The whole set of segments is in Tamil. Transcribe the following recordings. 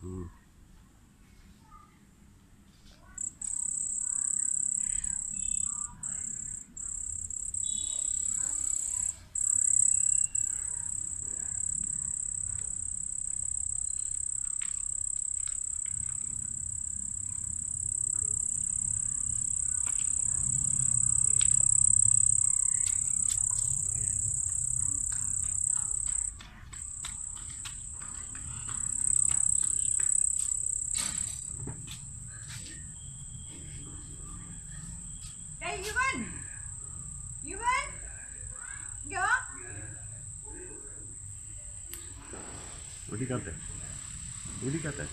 Hmm. யுவன் யுவன் இங்க வா வெடிக்காத்த வெடிக்காத்த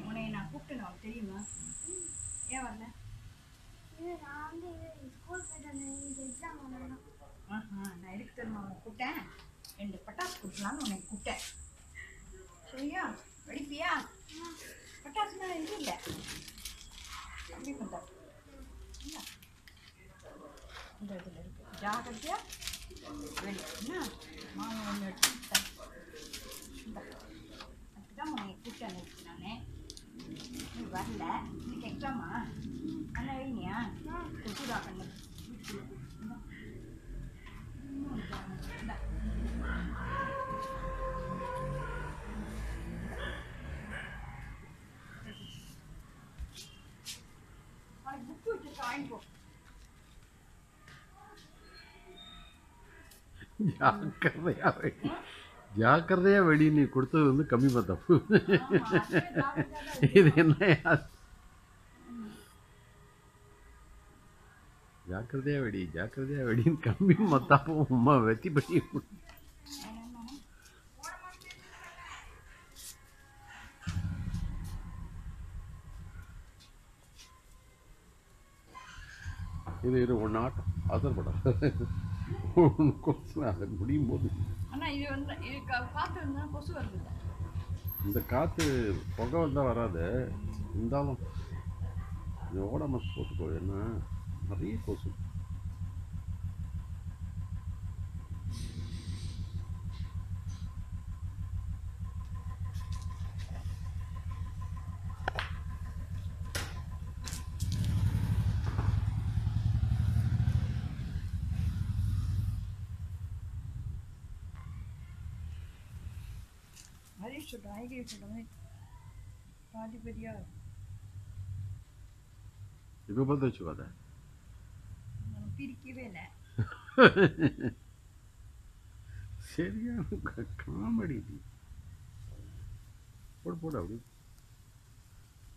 உன்னை நான் கூப்பிட்டேன் தெரியுமா ஏன் வரல இது நான் வந்து ஸ்கூல் போயிட்டு எக்ஸாம் நான் எதுக்கு தெரியுமா கூப்பிட்டேன் கொடுக்கலான்னு உனக்கு கூப்பிட்டேன். சரியா? வெடிப்பியா பட்டாசுனா இது இல்லை. அப்படி பண்ண இந்த இதில் இருக்கு. ஜாகிரதையா வெடி என்ன? மாமா ஒன்று எடுத்து அதுதான் உன்னை கூப்பிட்டு அனுப்பிச்சு நான். நீ வரல. இன்னைக்கு எக்ஸாமா அண்ணா எழுதினியா? கொடுத்துடா வாங்கிக்கோ ஜாக்கிரதையா வெடி ஜாக்கிரதையா வெடி நீ கொடுத்தது வந்து கம்மி தப்பு இது என்ன ஜாக்கிரதையா வெடி ஜாக்கிரதையா வெடின்னு கம்மி மத்தாப்பும் உமா வெத்தி பண்ணி இது இது ஆட்டம் ஆசைப்படாது ஒன்று அதை முடியும் போது. இந்த காற்று புகை வந்தால் வராது. இருந்தாலும் இது ஓடாமல் போட்டுக்கோ ஏன்னா நிறைய கொசு. ஹரிஷ் சொல்கிறேன் ஐகிரி சொல்கிறேன் பாதிபதியா இப்போ பார்த்து வச்சுக்காத நம்ம பிரிக்கவே இல்லை சரியான காமெடி இது போடு போடு அப்படி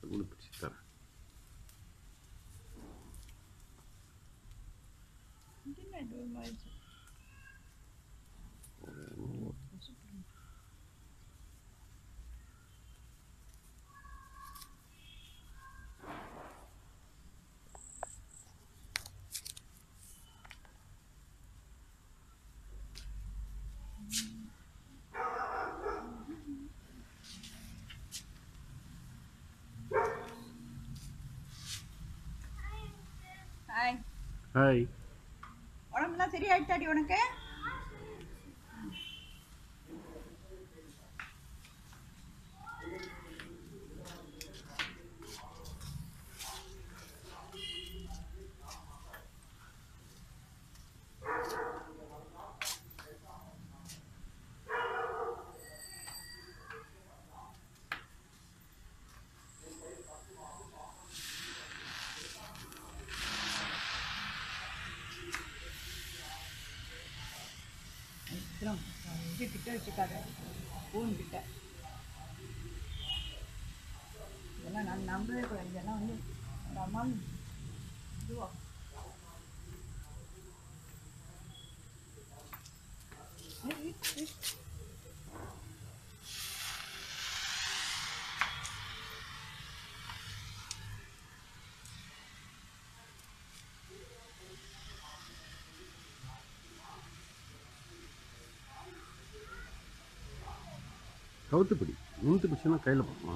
உங்களுக்கு பிடிச்சி தரேன் இது என்ன இது ஒரு மாதிரி இருக்கு? கொசு புழு. ஹாய் ஹாய் உடம்புலாம் சரியாயிட்டாடி உனக்கு? விக்ரம் இது கிட்ட வச்சுக்காத. ஃபோன் கிட்ட. இதெல்லாம் நான் நம்பவே கூடாது. இதெல்லாம் வந்து ஒரு அம்மா இதுவா? Thank you. கவுத்து பிடி பிடிச்சுன்னா கையில் ஆ.